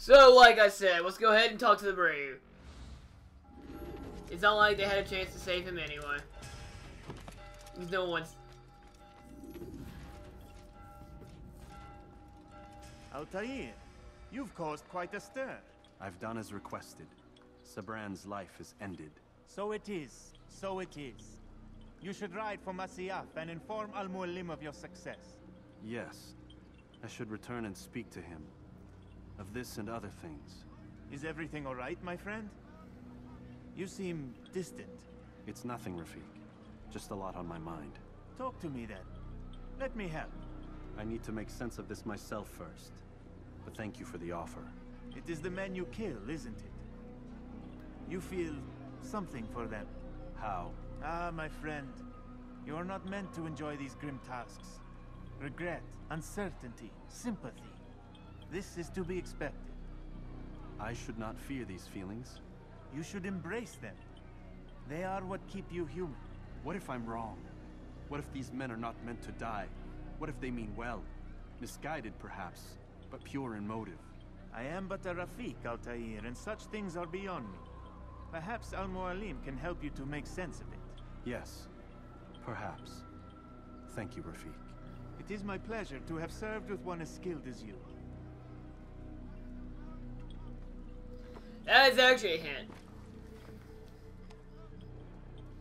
So, like I said, let's go ahead and talk to the Brave. It's not like they had a chance to save him anyway. No one's... Altair, you've caused quite a stir. I've done as requested. Sibrand's life is ended. So it is. So it is. You should ride for Masyaf and inform Al-Mualim of your success. Yes. I should return and speak to him. Of this and other things. Is everything alright, my friend? You seem distant. It's nothing, Rafik. Just a lot on my mind. Talk to me then. Let me help. I need to make sense of this myself first. But thank you for the offer. It is the men you kill, isn't it? You feel something for them. How? Ah, my friend. You are not meant to enjoy these grim tasks. Regret, uncertainty, sympathy. This is to be expected. I should not fear these feelings. You should embrace them. They are what keep you human. What if I'm wrong? What if these men are not meant to die? What if they mean well? Misguided, perhaps, but pure in motive. I am but a Rafik, Altair, and such things are beyond me. Perhaps Al-Mualim can help you to make sense of it. Yes, perhaps. Thank you, Rafiq. It is my pleasure to have served with one as skilled as you. That is actually a hint.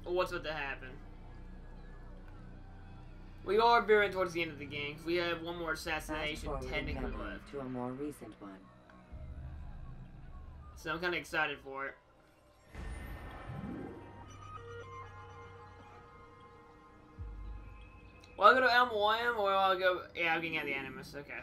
What's about to happen? We are veering towards the end of the game. We have one more assassination technically left. To a more recent one. So I'm kind of excited for it. Well, I'll go to Elm or I'll go... Yeah, I'm getting at the Animus. Okay.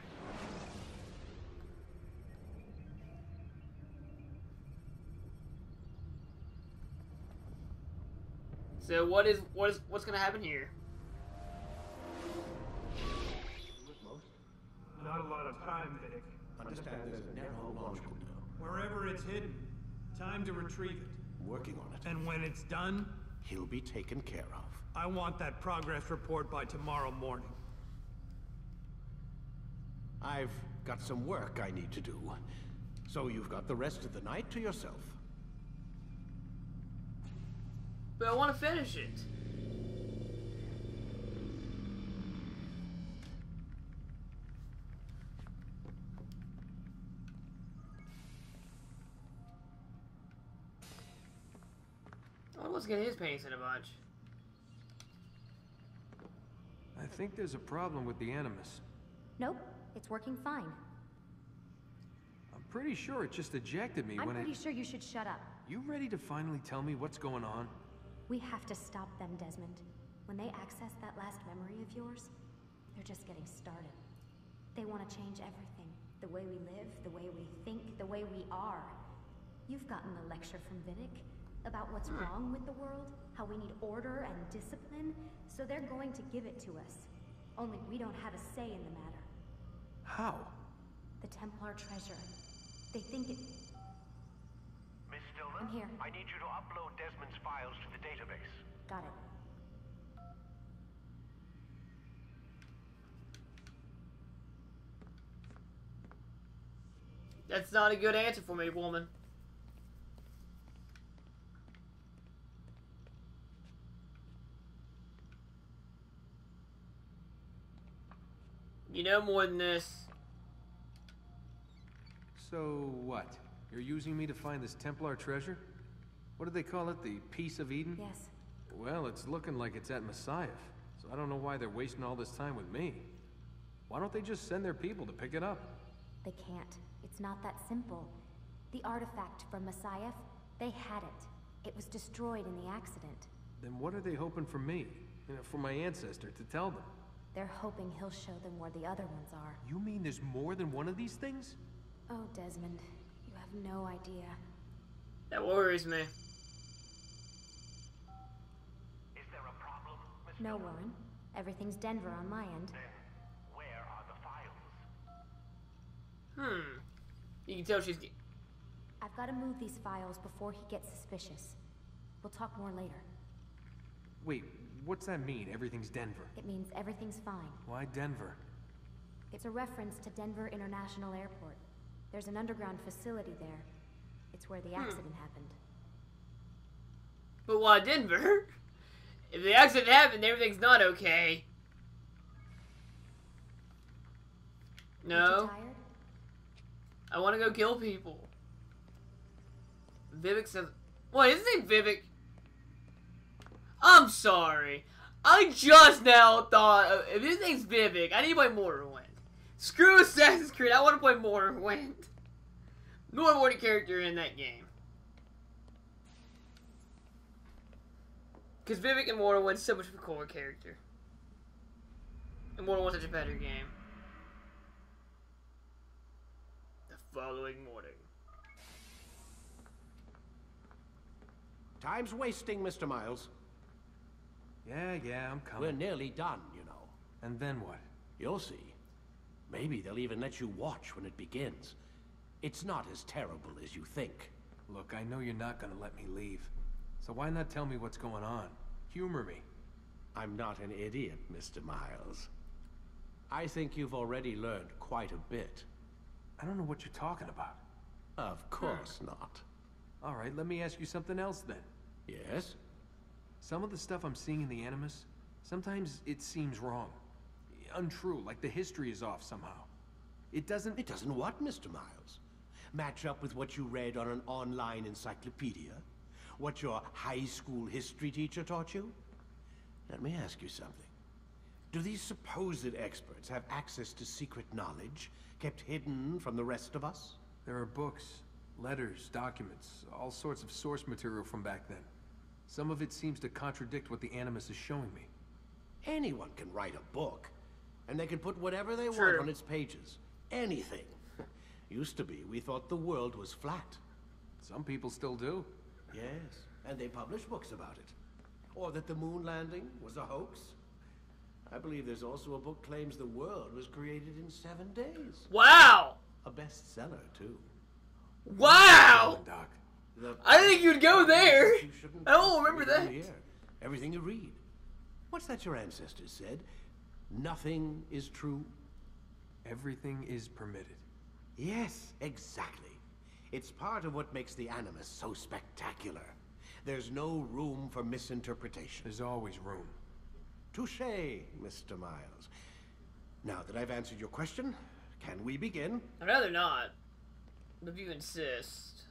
So what is what is what's gonna happen here? Not a lot of time, Vidic. Understand there's a narrow launch window. Wherever it's hidden, time to retrieve it. Working on it. And when it's done, He'll be taken care of. I want that progress report by tomorrow morning. I've got some work I need to do. So you've got the rest of the night to yourself. But I want to finish it. Oh, let's get his paintings in a bunch. I think there's a problem with the Animus. Nope, it's working fine. I'm pretty sure it just ejected me when I'm pretty sure you should shut up. You ready to finally tell me what's going on? We have to stop them, Desmond. When they access that last memory of yours, they're just getting started. They want to change everything. The way we live, the way we think, the way we are. You've gotten the lecture from Vidic about what's hmm. wrong with the world, how we need order and discipline, so they're going to give it to us. Only we don't have a say in the matter. How? The Templar treasure. They think it... Miss Stillman? I'm here. I need you to upload Desmond's files to the database. Got it. That's not a good answer for me, woman. You know more than this. So what? You're using me to find this Templar treasure? What do they call it? The Piece of Eden? Yes. Well, it's looking like it's at Masyaf, so I don't know why they're wasting all this time with me. Why don't they just send their people to pick it up? They can't. It's not that simple. The artifact from Masyaf, they had it. It was destroyed in the accident. Then what are they hoping for me? You know, for my ancestor to tell them? They're hoping he'll show them where the other ones are. You mean there's more than one of these things? Oh, Desmond, no idea. That worries me. Is there a problem, Miss No, Stillman? Warren. Everything's Denver on my end. Then, where are the files? Hmm. You can tell she's... I've got to move these files before he gets suspicious. We'll talk more later. Wait, what's that mean, everything's Denver? It means everything's fine. Why Denver? It's a reference to Denver International Airport. There's an underground facility there. It's where the hmm. accident happened. But why Denver? If the accident happened, everything's not okay. No. I want to go kill people. Vivek says, "What is his name, Vivek?" I'm sorry. I just now thought of, if his name's Vivek, I need my Morrowind. Screw Assassin's Creed. I want to play Morrowind. More a character in that game. Because Vivec and Morrowind's so much of a cooler character. And Morrowind's such a better game. The following morning. Time's wasting, Mr. Miles. Yeah, yeah, I'm coming. We're nearly done, you know. And then what? You'll see. Maybe they'll even let you watch when it begins. It's not as terrible as you think. Look, I know you're not gonna let me leave. So why not tell me what's going on? Humor me. I'm not an idiot, Mr. Miles. I think you've already learned quite a bit. I don't know what you're talking about. Of course not. All right, let me ask you something else then. Yes? Some of the stuff I'm seeing in the Animus, sometimes it seems wrong. Untrue, like the history is off somehow. It doesn't... It doesn't what, Mr. Miles? Match up with what you read on an online encyclopedia? What your high school history teacher taught you? Let me ask you something. Do these supposed experts have access to secret knowledge kept hidden from the rest of us? There are books, letters, documents, all sorts of source material from back then. Some of it seems to contradict what the Animus is showing me. Anyone can write a book, and they can put whatever they want on its pages. Anything. Used to be, we thought the world was flat. Some people still do. Yes, and they publish books about it. Or that the moon landing was a hoax. I believe there's also a book claims the world was created in seven days. Wow! A bestseller, too. Wow! Doc. The I think you'd go there. You shouldn't I don't remember that. you everything you read. What's that your ancestors said? Nothing is true? Everything is permitted. Yes, exactly. It's part of what makes the Animus so spectacular. There's no room for misinterpretation. There's always room. Touche, Mr. Miles. Now that I've answered your question, can we begin? I'd rather not. But if you insist.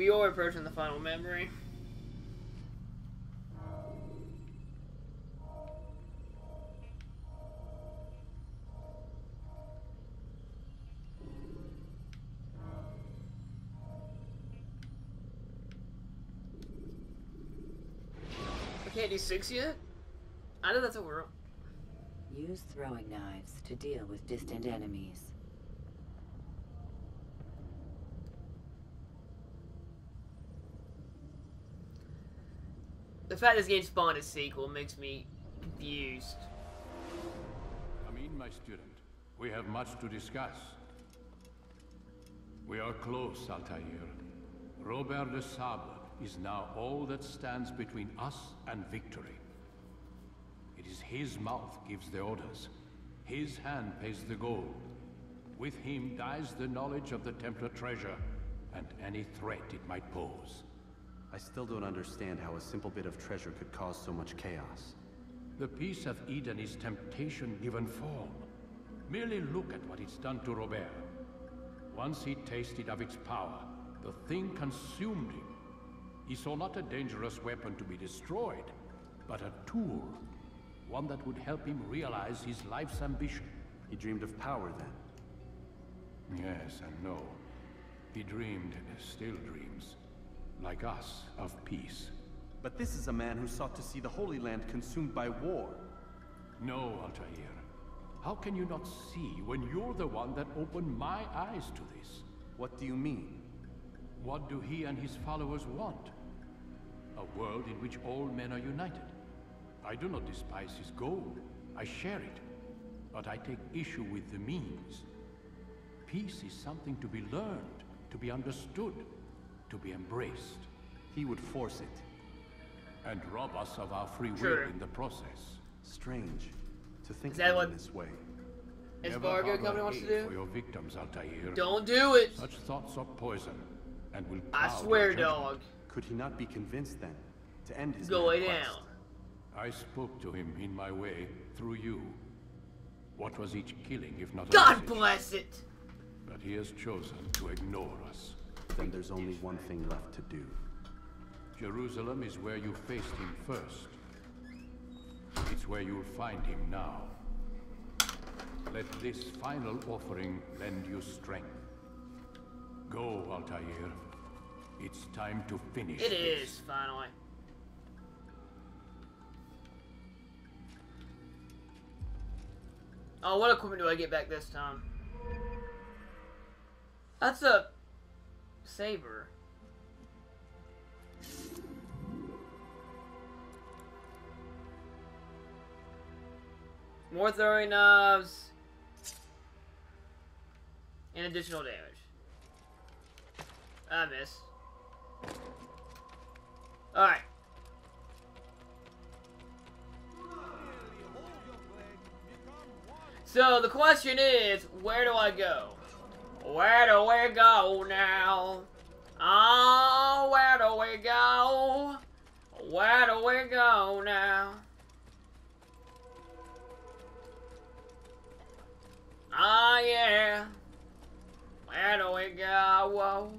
We are approaching the final memory. I can't do six yet? I know that's a we're. Use throwing knives to deal with distant enemies. The fact this game spawned a sequel makes me confused. Come in, my student. We have much to discuss. We are close, Altair. Robert de Sable is now all that stands between us and victory. It is his mouth gives the orders. His hand pays the gold. With him dies the knowledge of the Templar treasure and any threat it might pose. I still don't understand how a simple bit of treasure could cause so much chaos. The Piece of Eden is temptation given form. Merely look at what it's done to Robert. Once he tasted of its power, the thing consumed him. He saw not a dangerous weapon to be destroyed, but a tool. One that would help him realize his life's ambition. He dreamed of power then. Yes and no. He dreamed, and still dreams, like us, of peace. But this is a man who sought to see the Holy Land consumed by war. No, Altair. How can you not see when you're the one that opened my eyes to this? What do you mean? What do he and his followers want? A world in which all men are united. I do not despise his goal. I share it. But I take issue with the means. Peace is something to be learned, to be understood, to be embraced. he would force it. And rob us of our free will Sure. in the process. Strange to think Is that of it what- in this way. As Never Fargo harbor Company wants to hate For do? your victims, Altair. Don't do it! Such thoughts are poison, and will I swear, dog. Could he not be convinced then to end his Go mad lay quest? down. I spoke to him in my way, through you. What was each killing if not a God message? bless it! But he has chosen to ignore us. Then there's only one thing left to do. Jerusalem is where you faced him first. It's where you'll find him now. Let this final offering lend you strength. Go, Altair. It's time to finish It this. is, finally. Oh, what equipment do I get back this time? That's a saber. More throwing knives. And additional damage. I miss. Alright. So the question is, where do I go? Where do we go now? Oh, where do we go? Where do we go now? Ah, yeah. Where do we go? Whoa.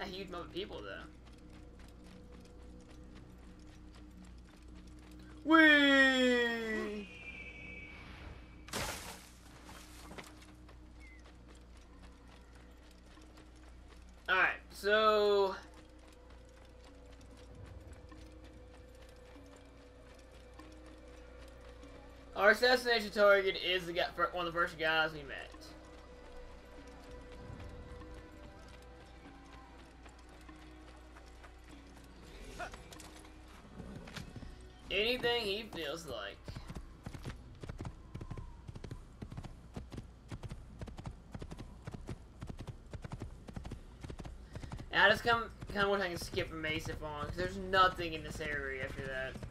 A huge amount of people, though. Whee! Our assassination target is the guy, one of the first guys we met. Anything he feels like. I just come, kind of wish I can skip Masyaf, because there's nothing in this area after that.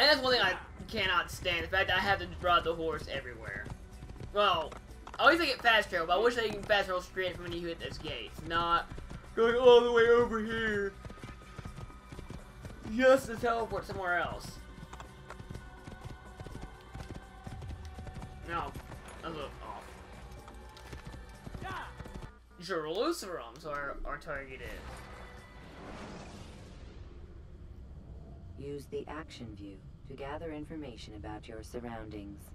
And that's one thing I cannot stand, the fact that I have to ride the horse everywhere. Well, I least I get fast travel, but I wish I could fast travel straight from when you hit this gate. not going all the way over here just to teleport somewhere else. No, that's a off. Jerusalem's our, our target is. Use the action view to gather information about your surroundings.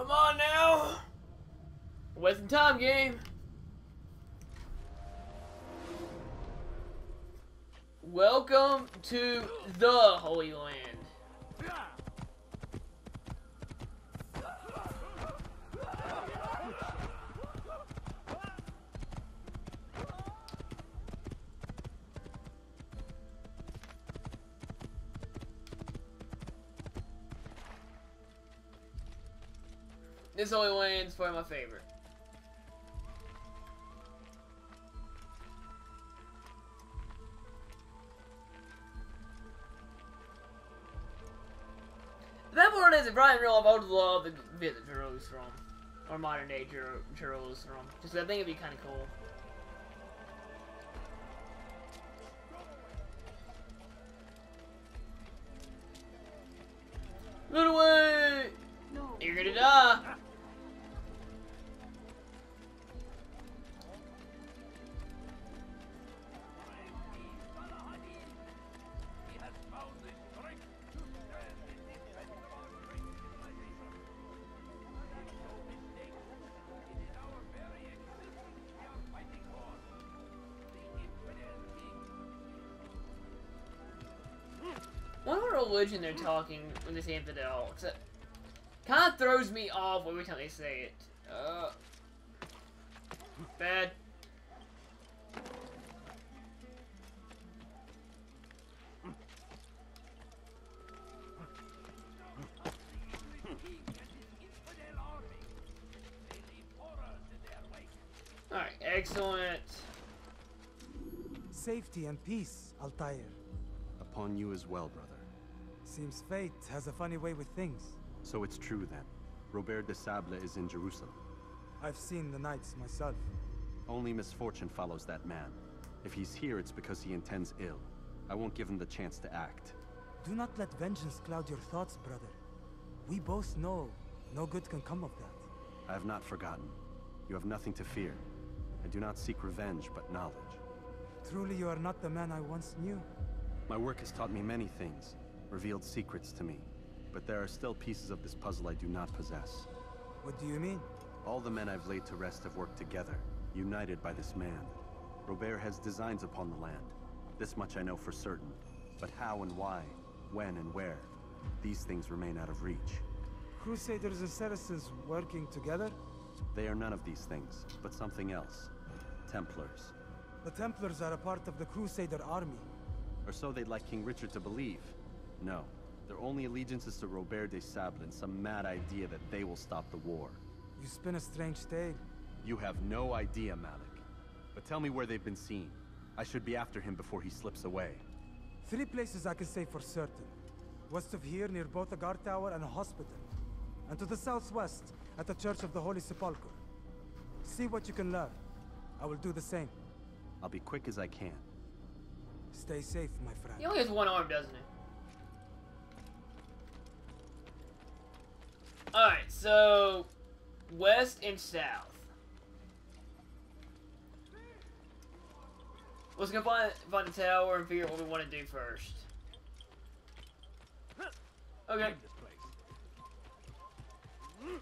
Come on now! Wasting time, game. Welcome to the Holy Land. This only Land's for my favorite. That part is, if Brian real I would love to visit Jerusalem. Or modern day Jer Jerusalem. Just I think it'd be kind of cool. Run away! No. You're gonna die! Religion they're talking when they say infidel? Kind of throws me off every time they say it. Uh, bad. Alright, excellent. Safety and peace, Altair. Upon you as well, brother. Seems fate has a funny way with things. So it's true then. Robert de Sable is in Jerusalem. I've seen the Knights myself. Only misfortune follows that man. If he's here, it's because he intends ill. I won't give him the chance to act. Do not let vengeance cloud your thoughts, brother. We both know no good can come of that. I have not forgotten. You have nothing to fear. I do not seek revenge, but knowledge. Truly you are not the man I once knew. My work has taught me many things, revealed secrets to me. But there are still pieces of this puzzle I do not possess. What do you mean? All the men I've laid to rest have worked together, united by this man. Robert has designs upon the land. This much I know for certain. But how and why, when and where, these things remain out of reach. Crusaders and Saracens working together? They are none of these things, but something else. Templars. The Templars are a part of the Crusader army. Or so they'd like King Richard to believe. No, their only allegiance is to Robert de Sable and some mad idea that they will stop the war. You spin a strange tale. You have no idea, Malik. But tell me where they've been seen. I should be after him before he slips away. Three places I can say for certain. West of here, near both a guard tower and a hospital. And to the southwest, at the Church of the Holy Sepulchre. See what you can learn. I will do the same. I'll be quick as I can. Stay safe, my friend. He only has one arm, doesn't he? So... West and south. Let's go find, find the tower and figure out what we want to do first. Okay. Hmm.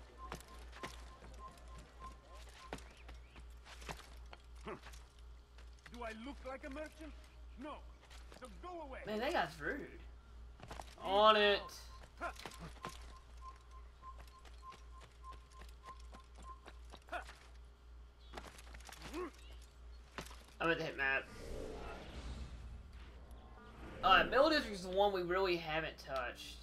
Do I look like a merchant? No. So go away. Man, that guy's rude. On it. I'm at the hit map. Uh, Middle District is the one we really haven't touched.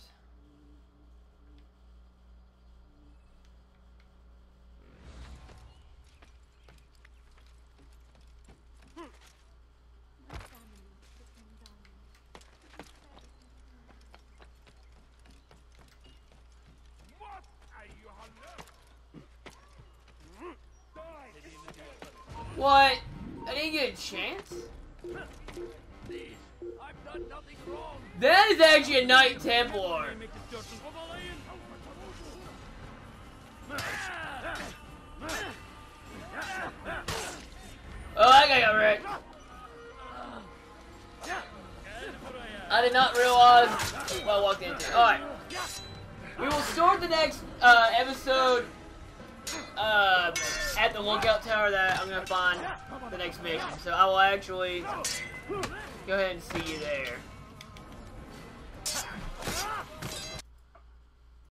That is actually a Knight Templar. Oh, guy got wrecked. I did not realize what I walked into. Alright. We will start the next uh, episode uh, at the lookout tower that I'm gonna find the next mission. So I will actually go ahead and see you there.